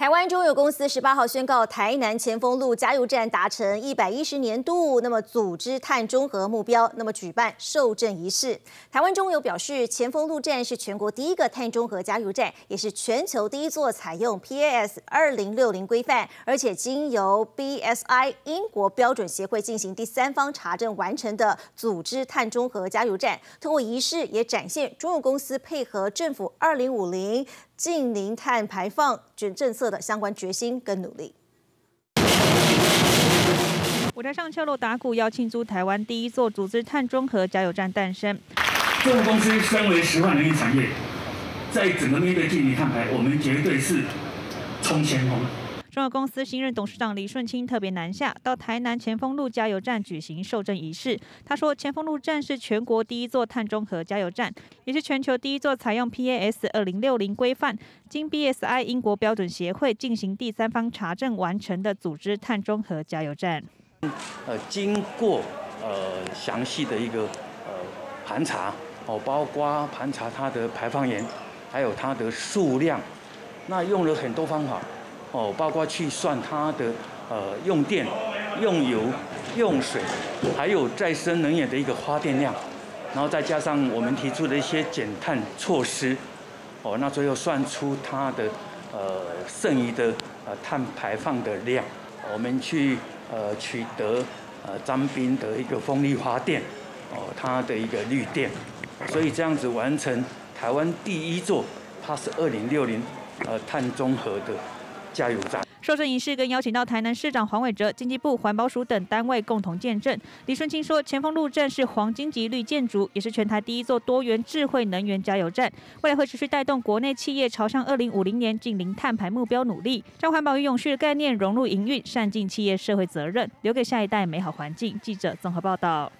台湾中油公司十八号宣告，台南前锋路加油站达成一百一十年度，那么组织碳中和目标，那么举办受证仪式。台湾中油表示，前锋路站是全国第一个碳中和加油站，也是全球第一座采用 PAS 二零六零规范，而且经由 BSI 英国标准协会进行第三方查证完成的组织碳中和加油站。通过仪式，也展现中油公司配合政府二零五零。近零碳排放卷政策的相关决心跟努力。舞台上敲锣打鼓，要庆祝台湾第一座组织碳中和加油站诞生。这个公司身为石化能源产业，在整个面对近零碳排，我们绝对是冲前锋。中油公司新任董事长李顺清特别南下到台南前锋路加油站举行受证仪式。他说，前锋路站是全国第一座碳中和加油站，也是全球第一座采用 PAS 二零六零规范、经 BSI 英国标准协会进行第三方查证完成的组织碳中和加油站。呃，经过呃详细的一个呃盘查，哦，包括盘查它的排放源，还有它的数量，那用了很多方法。哦，包括去算它的呃用电、用油、用水，还有再生能源的一个发电量，然后再加上我们提出的一些减碳措施，哦，那最后算出它的呃剩余的呃碳排放的量，我们去呃取得呃张斌的一个风力发电，哦，它的一个绿电，所以这样子完成台湾第一座，它是二零六零呃碳中和的。加油站授证仪式更邀请到台南市长黄伟哲、经济部环保署等单位共同见证。李顺清说，前锋路站是黄金级绿建筑，也是全台第一座多元智慧能源加油站，未来会持续带动国内企业朝向二零五零年近零碳排目标努力，将环保与永续的概念融入营运，善尽企业社会责任，留给下一代美好环境。记者综合报道。